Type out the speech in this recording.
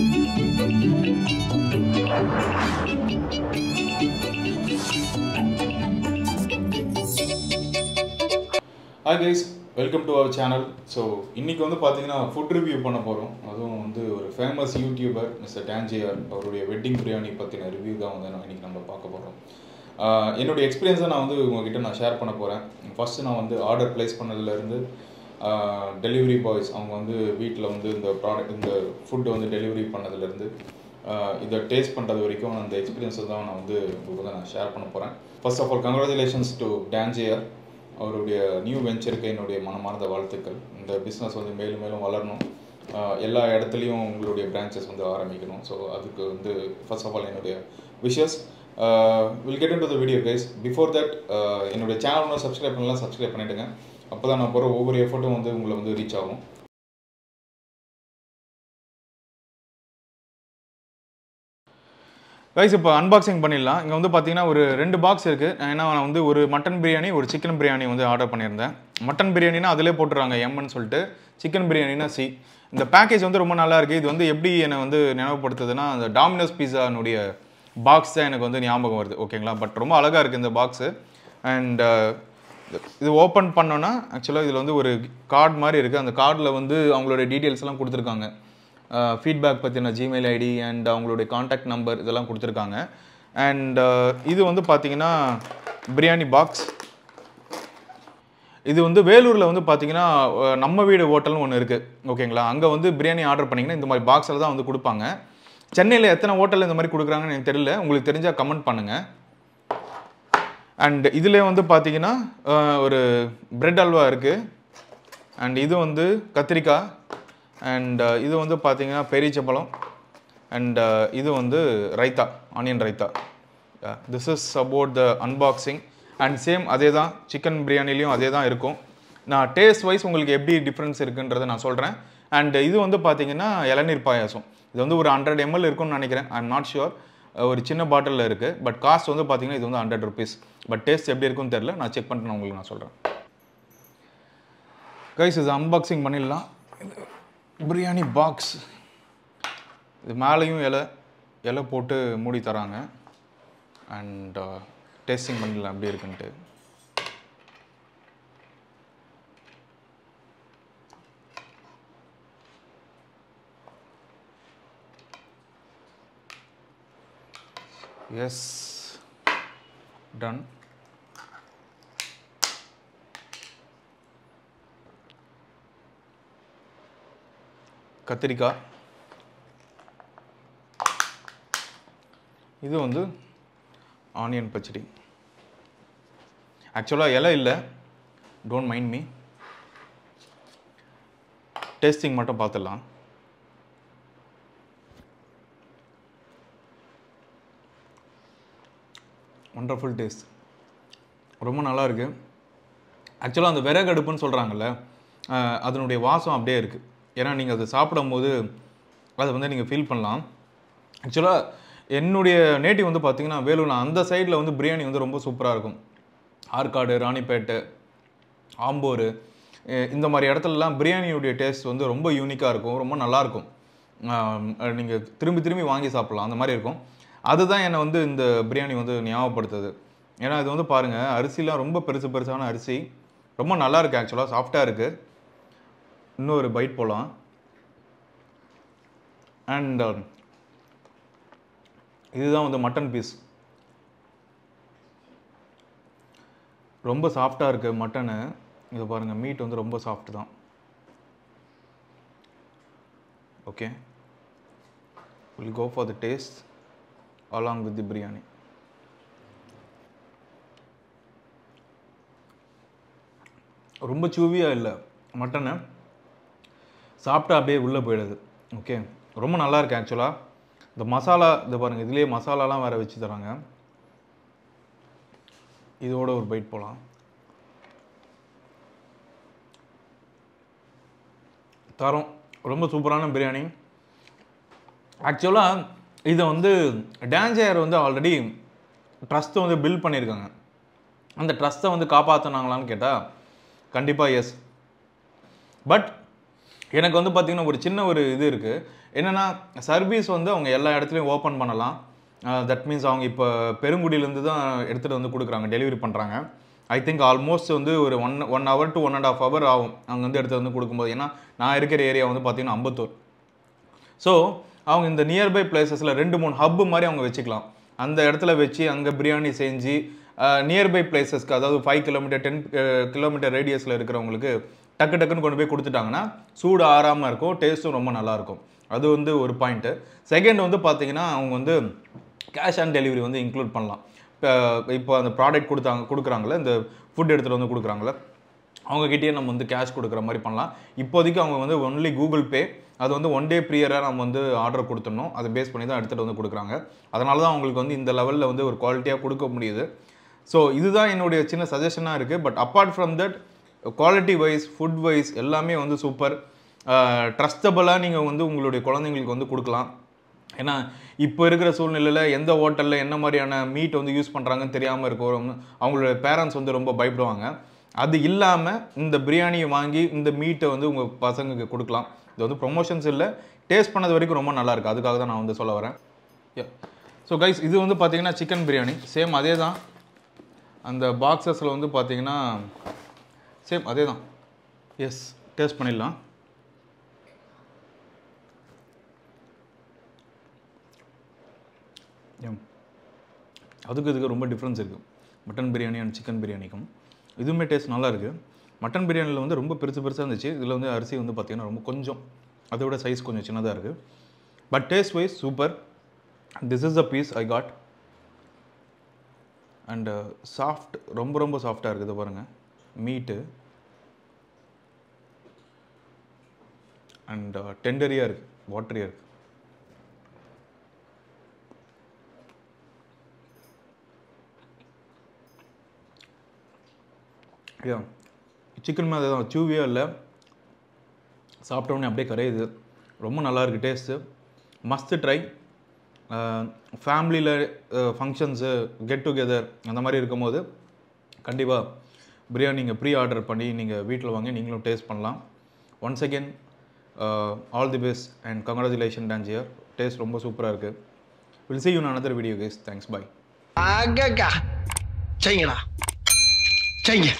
Hi guys welcome to our channel so இன்றைக்கி வந்து பார்த்தீங்கன்னா ஃபுட் ரிவ்யூ பண்ண போகிறோம் அதுவும் வந்து ஒரு ஃபேமஸ் யூடியூபர் மிஸ்டர் டான்ஜியர் அவருடைய வெட்டிங் பிரியாணி பற்றின ரிவ்யூ தான் வந்து நான் இன்றைக்கி நம்ம பார்க்க போகிறோம் என்னுடைய எக்ஸ்பீரியன்ஸை நான் வந்து உங்ககிட்ட நான் ஷேர் பண்ண போகிறேன் ஃபஸ்ட்டு நான் வந்து ஆர்டர் ப்ளேஸ் பண்ணதுலேருந்து டெலிவரி பாய்ஸ் அவங்க வந்து வீட்டில் வந்து இந்த ப்ராடக்ட் இந்த ஃபுட்டு வந்து டெலிவரி பண்ணதுலேருந்து இதை டேஸ்ட் பண்ணுறது வரைக்கும் அந்த எக்ஸ்பீரியன்ஸை தான் நான் வந்து உங்களுக்கு வந்து நான் ஷேர் பண்ண போகிறேன் first of all congratulations to டான்ஜியர் அவருடைய நியூ வெஞ்சருக்கு என்னுடைய மனமார்ந்த வாழ்த்துக்கள். இந்த பிஸ்னஸ் வந்து மேலும் மேலும் வளரணும். எல்லா இடத்துலையும் உங்களுடைய பிரான்ச்சஸ் வந்து ஆரம்பிக்கணும். ஸோ அதுக்கு வந்து ஃபர்ஸ்ட் ஆஃப் ஆல் என்னுடைய wishes will get into the video guys before that என்னுடைய சேனல் ஒன்று சப்ஸ்கிரைப் பண்ணலாம் சப்ஸ்கிரைப் பண்ணிவிடுங்க அப்போ தான் நான் போகிற ஒவ்வொரு எஃபர்ட்டும் வந்து உங்களை வந்து ரீச் ஆகும். கைஸ் இப்போ அன்பாக்சிங் பண்ணிடலாம். இங்கே வந்து பார்த்தீங்கன்னா ஒரு ரெண்டு பாக்ஸ் இருக்குது ஏன்னா நான் வந்து ஒரு மட்டன் பிரியாணி ஒரு சிக்கன் பிரியாணி வந்து ஆர்டர் பண்ணியிருந்தேன். மட்டன் பிரியாணினா அதிலே போட்டுறாங்க எம்னு சொல்லிட்டு. சிக்கன் பிரியாணினா சி இந்த பேக்கேஜ் வந்து ரொம்ப நல்லா இருக்குது இது வந்து எப்படி என்னை வந்து நினைவுபடுத்துதுன்னா அந்த டாமினோஸ் பீஸானுடைய பாக்ஸ் தான் எனக்கு வந்து ஞாபகம் வருது. ஓகேங்களா பட் ரொம்ப அழகாக இருக்குது இந்த பாக்ஸு அண்ட் இது ஓப்பன் பண்ணோன்னா ஆக்சுவலாக இதில் வந்து ஒரு கார்டு மாதிரி இருக்குது அந்த கார்டில் வந்து அவங்களோட டீட்டெயில்ஸ் எல்லாம் கொடுத்துருக்காங்க. ஃபீட்பேக் பற்றின ஜிமெயில் ஐடி அண்ட் அவங்களுடைய காண்டாக்ட் நம்பர் இதெல்லாம் கொடுத்துருக்காங்க. அண்ட் இது வந்து பார்த்தீங்கன்னா பிரியாணி பாக்ஸ் இது வந்து வேலூரில் வந்து பார்த்தீங்கன்னா நம்ம வீடு ஹோட்டல்னு ஒன்று இருக்குது ஓகேங்களா அங்கே வந்து பிரியாணி ஆர்டர் பண்ணிங்கன்னா இந்த மாதிரி பாக்ஸில் தான் வந்து கொடுப்பாங்க. சென்னையில் எத்தனை ஹோட்டலில் இந்த மாதிரி கொடுக்குறாங்கன்னு எனக்கு தெரியல. உங்களுக்கு தெரிஞ்சால் கமெண்ட் பண்ணுங்கள் அண்ட் இதில் வந்து பார்த்தீங்கன்னா ஒரு பிரெட் அல்வா இருக்குது அண்ட் இது வந்து கத்திரிக்காய் அண்ட் இது வந்து பார்த்தீங்கன்னா பெரியச்சம்பழம் அண்ட் இது வந்து raita onion raita. This is about the unboxing and same அதே தான் சிக்கன் பிரியாணிலையும் அதே தான் இருக்கும். நான் டேஸ்ட் வைஸ் உங்களுக்கு எப்படி டிஃப்ரென்ஸ் இருக்குன்றதை நான் சொல்கிறேன் அண்ட் இது வந்து பார்த்தீங்கன்னா இளநீர் பாயாசம். இது வந்து ஒரு ஹண்ட்ரட் எம்எல் இருக்கும்னு நினைக்கிறேன். ஐ எம் நாட் ஷுர் ஒரு சின்ன பாட்டிலில் இருக்குது பட் காஸ்ட் வந்து பார்த்திங்கன்னா இது வந்து ஹண்ட்ரட் ருபீஸ் பட் டேஸ்ட் எப்படி இருக்குன்னு தெரில நான் செக் பண்ணிட்டு உங்களுக்கு நான் சொல்கிறேன் கைஸ் இது அன்பாக்சிங் பண்ணிடலாம். பிரியாணி பாக்ஸ் இது மேலேயும் இலை இலை போட்டு மூடி தராங்க. அண்ட் டேஸ்டிங் பண்ணிடலாம். எப்படி இருக்குன்ட்டு. எஸ் டன் கத்திரிக்காய் இது வந்து ஆனியன் பச்சடி. ஆக்சுவலாக இலை இல்லை. டோன்ட் மைண்ட் மீ டேஸ்டிங் மட்டும் பார்த்துடலாம். ஒண்டர்ஃபுல் டேஸ்ட் ரொம்ப நல்லா இருக்குது ஆக்சுவலாக அந்த விறகு அடுப்புன்னு சொல்கிறாங்கல்ல அதனுடைய வாசம் அப்படியே இருக்குது ஏன்னா நீங்கள் அதை சாப்பிடும்போது அதை வந்து நீங்கள் ஃபீல் பண்ணலாம். ஆக்சுவலாக என்னுடைய நேட்டிவ் வந்து பார்த்தீங்கன்னா வேலூர் அந்த சைடில் வந்து பிரியாணி வந்து ரொம்ப சூப்பராக இருக்கும். ஆற்காடு ராணிப்பேட்டை ஆம்பூர் இந்த மாதிரி இடத்துலலாம் பிரியாணியுடைய டேஸ்ட் வந்து ரொம்ப யூனிக்காக இருக்கும். ரொம்ப நல்லாயிருக்கும் நீங்கள் திரும்பி திரும்பி வாங்கி சாப்பிட்லாம். அந்த மாதிரி இருக்கும். அதுதான் என்னை வந்து இந்த பிரியாணி வந்து ஞாபகப்படுத்துது. ஏன்னா இது வந்து பாருங்கள் அரிசிலாம் ரொம்ப பெருசு பெருசான அரிசி. ரொம்ப நல்லாயிருக்கு ஆக்சுவலாக சாஃப்டாக இருக்குது இன்னொரு பைட் போகலாம் அண்ட் um, இதுதான் வந்து மட்டன் பீஸ் ரொம்ப சாஃப்டாக இருக்குது மட்டனு இதை பாருங்கள் மீட் வந்து ரொம்ப சாஃப்ட் தான். Okay will go for the taste along with the biryani ரொம்ப சூவியாக இல்லை மட்டனை சாப்பிட்டா அப்படியே உள்ளே போயிடுது ஓகே ரொம்ப நல்லா இருக்கு ஆக்சுவலாக இந்த மசாலா இந்த பாருங்கள் இதுலேயே மசாலாலாம் வேறு வச்சு தராங்க. இதோட ஒரு பைட் போகலாம் தரம். ரொம்ப சூப்பரான பிரியாணி ஆக்சுவலாக இதை வந்து டேஞ்சர் வந்து ஆல்ரெடி ட்ரஸ்ட்டை வந்து பில்ட் பண்ணியிருக்காங்க. அந்த ட்ரஸ்ட்டை வந்து காப்பாற்றினாங்களான்னு கேட்டால் கண்டிப்பாக எஸ் பட் எனக்கு வந்து பார்த்திங்கன்னா ஒரு சின்ன ஒரு இது இருக்குது என்னென்னா சர்வீஸ் வந்து அவங்க எல்லா இடத்துலையும் ஓப்பன் பண்ணலாம். தட் மீன்ஸ் அவங்க இப்போ பெருங்குடியிலேருந்து தான் எடுத்துகிட்டு வந்து கொடுக்குறாங்க டெலிவரி பண்ணுறாங்க ஐ திங்க் ஆல்மோஸ்ட் வந்து ஒரு one one hour to one and half hour ஆகும். அங்கேருந்து வந்து எடுத்து வந்து கொடுக்கும்போது. ஏன்னா நான் இருக்கிற ஏரியா வந்து பார்த்தீங்கன்னா அம்பத்தூர். ஸோ அவங்க இந்த நியர்பை பிளேசஸில் ரெண்டு மூணு ஹப்பு மாதிரி அவங்க வச்சுக்கலாம். அந்த இடத்துல வச்சு அங்கே பிரியாணி செஞ்சு நியர்பை பிளேசஸ்க்கு அதாவது ஃபைவ் கிலோமீட்டர் டென் கிலோமீட்டர் ரேடியஸில் இருக்கிறவங்களுக்கு டக்கு டக்குன்னு கொண்டு போய் கொடுத்துட்டாங்கன்னா சூடு ஆறாமல் இருக்கும் டேஸ்ட்டும் ரொம்ப நல்லாயிருக்கும் அது வந்து ஒரு பாயிண்ட்டு செகண்ட் வந்து பார்த்திங்கன்னா அவங்க வந்து கேஷ் ஆன் டெலிவரி வந்து இன்க்ளூட் பண்ணலாம். இப்போ இப்போ அந்த ப்ராடக்ட் கொடுத்தாங்க கொடுக்குறாங்களே இந்த ஃபுட் எடுத்துகிட்டு வந்து கொடுக்குறாங்களே அவங்ககிட்டயே நம்ம வந்து கேஷ் கொடுக்குற மாதிரி பண்ணலாம். இப்போதைக்கு அவங்க வந்து ஒன்லி கூகுள் பே அது வந்து ஒன் டே ப்ரியராக நம்ம வந்து ஆர்டர் கொடுத்துடணும். அதை பேஸ் பண்ணி தான் எடுத்துகிட்டு வந்து கொடுக்குறாங்க. அதனால தான் அவங்களுக்கு வந்து இந்த லெவலில் வந்து ஒரு குவாலிட்டியாக கொடுக்க முடியுது. ஸோ இதுதான் என்னுடைய சின்ன சஜஷனாக இருக்குது but apart from that quality wise food wise எல்லாமே வந்து சூப்பர் ட்ரஸ்டபுளாக நீங்கள் வந்து உங்களுடைய குழந்தைங்களுக்கு வந்து கொடுக்கலாம். ஏன்னா இப்போ இருக்கிற சூழ்நிலையில் எந்த ஹோட்டலில் என்ன மாதிரியான மீட் வந்து யூஸ் பண்ணுறாங்கன்னு தெரியாமல் இருக்கிறவங்க அவங்களோட பேரண்ட்ஸ் வந்து ரொம்ப பயப்படுவாங்க. அது இல்லாமல் இந்த பிரியாணியை வாங்கி இந்த மீட்டை வந்து உங்கள் பசங்களுக்கு கொடுக்கலாம். இது வந்து ப்ரொமோஷன்ஸ் இல்லை. டேஸ்ட் பண்ணது வரைக்கும் ரொம்ப நல்லா இருக்கு. அதுக்காக தான் நான் வந்து சொல்ல வரேன். ஸோ கைஸ் இது வந்து பார்த்தீங்கன்னா சிக்கன் பிரியாணி சேம் அதே தான். அந்த பாக்ஸஸில் வந்து பார்த்தீங்கன்னா சேம் அதே தான். எஸ் டேஸ்ட் பண்ணிடலாம். எம் அதுக்கு இதுக்கு ரொம்ப டிஃப்ரென்ஸ் இருக்குது மட்டன் பிரியாணி அண்ட் சிக்கன் பிரியாணிக்கும் இதுவுமே டேஸ்ட் நல்லா இருக்குது மட்டன் பிரியாணியில் வந்து ரொம்ப பெருசு பெருசாக இருந்துச்சு. இதில் வந்து அரிசி வந்து பார்த்திங்கன்னா ரொம்ப கொஞ்சம். அதை விட சைஸ் கொஞ்சம் சின்னதாக இருக்குது but taste wise super this is a piece I got and soft ரொம்ப ரொம்ப சாஃப்டாக இருக்குது பாருங்கள் மீட்டு அண்ட் டெண்டரியாக uh, இருக்குது வாட்டரியாக இருக்குது யா சிக்கன் மாதிரி தான் சூவியாக இல்லை. சாப்பிட்டோன்னே அப்படியே கரையுது. ரொம்ப நல்லா இருக்குது டேஸ்ட்டு மஸ்து ட்ரை ஃபேமிலியில் ஃபங்க்ஷன்ஸு கெட் டுகெதர் அந்த மாதிரி இருக்கும்போது கண்டிப்பாக பிரியாணி நீங்கள் ப்ரீ ஆர்டர் பண்ணி நீங்கள் வீட்டில் வாங்கி நீங்களும் டேஸ்ட் பண்ணலாம். Once again all the best and congratulation dance இயர் டேஸ்ட் ரொம்ப சூப்பராக இருக்குது will see you another video guys thanks bye அங்கக்கா செய்யுங்களா செய்யுங்க.